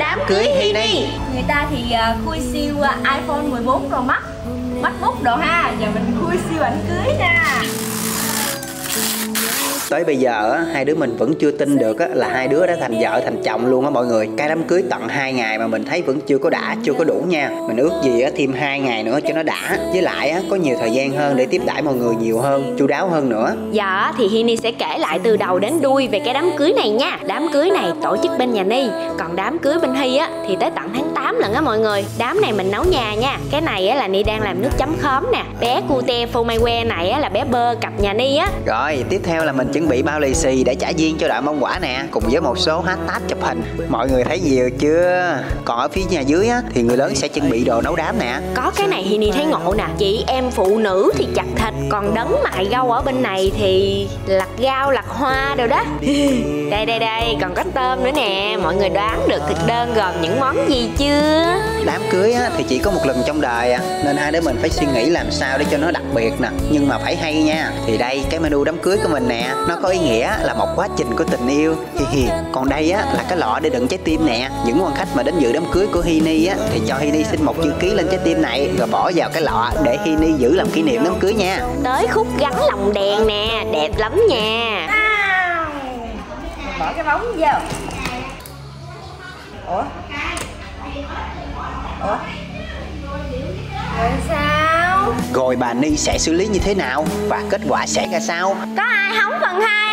đám cưới Hini. Người ta thì uh, khui siêu uh, iPhone 14 Pro Max. MacBook đồ ha. Giờ mình khui siêu ảnh cưới nè tới bây giờ á, hai đứa mình vẫn chưa tin được á, là hai đứa đã thành vợ thành chồng luôn á mọi người. Cái đám cưới tận hai ngày mà mình thấy vẫn chưa có đã chưa có đủ nha. Mình ước gì á, thêm hai ngày nữa cho nó đã. Với lại á, có nhiều thời gian hơn để tiếp đãi mọi người nhiều hơn chu đáo hơn nữa. Dạ thì Hini sẽ kể lại từ đầu đến đuôi về cái đám cưới này nha. Đám cưới này tổ chức bên nhà Ni Còn đám cưới bên Hy á thì tới tận tháng 8 lận á mọi người. Đám này mình nấu nhà nha. Cái này á là Ni đang làm nước chấm khóm nè. Bé cute phô mai que này á là bé bơ cặp nhà Ni á. Rồi tiếp theo là mình chuẩn bị bao lì xì để trả duyên cho đội mong quả nè cùng với một số hashtag chụp hình. Mọi người thấy nhiều chưa? Còn ở phía nhà dưới á, thì người lớn sẽ chuẩn bị đồ nấu đám nè. Có cái này Hini thấy ngộ nè. Chị em phụ nữ thì chặt thịt Còn đấng mại gâu ở bên này thì lặt rau lặt hoa rồi đó. Đây đây đây còn có tôm nữa nè. Mọi người đoán được thực đơn gồm những món gì chưa? Đám cưới á, thì chỉ có một lần trong đời à, nên hai đứa mình phải suy nghĩ làm sao để cho nó đặc biệt nè. Nhưng mà phải hay nha. Thì đây cái menu đám cưới của mình nè nó có ý nghĩa là một quá trình của tình yêu. Hi hi còn đây á là cái lọ để đựng trái tim nè. Những quan khách mà đến dự đám cưới của Hini á thì cho Hini xin một chữ ký lên trái tim này rồi bỏ vào cái lọ để Hini giữ làm kỷ niệm đám cưới nha. Tới khúc gắn lồng đèn nè Đẹp lắm nha. Bỏ cái bóng vô. Ủa? Ủa? Rồi sao rồi bà Ni sẽ xử lý như thế nào và kết quả sẽ ra sao? Có ai hóng phần hai?